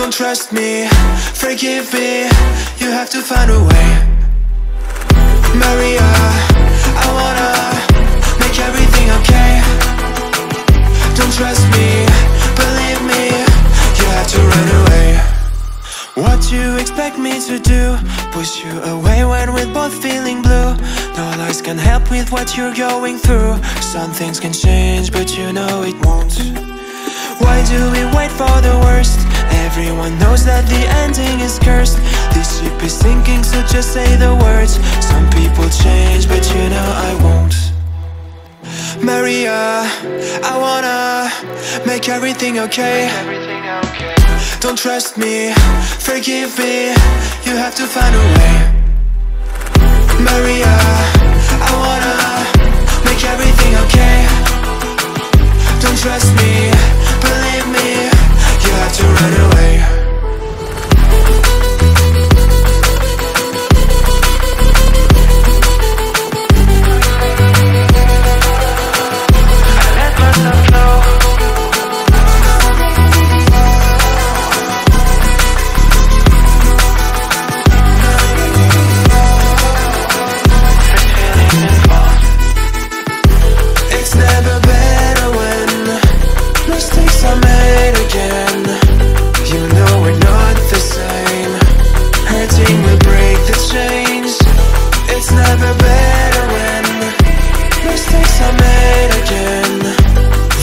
Don't trust me, forgive me. You have to find a way. Maria, I wanna make everything okay. Don't trust me, believe me. You have to run away. What you expect me to do? Push you away when we're both feeling blue. No lies can help with what you're going through. Some things can change but you know it won't. Why do we wait for the worst? Everyone knows that the ending is cursed. This ship is sinking so just say the words. Some people change but you know I won't. Maria, I wanna make everything okay. Don't trust me, forgive me. You have to find a way. Maria,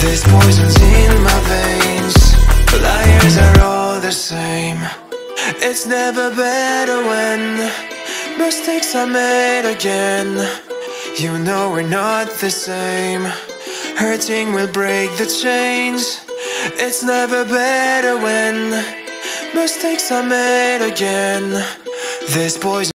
There's poisons in my veins. Liars are all the same. It's never better when mistakes are made again. You know we're not the same. Hurting will break the chains. It's never better when mistakes are made again. This poison.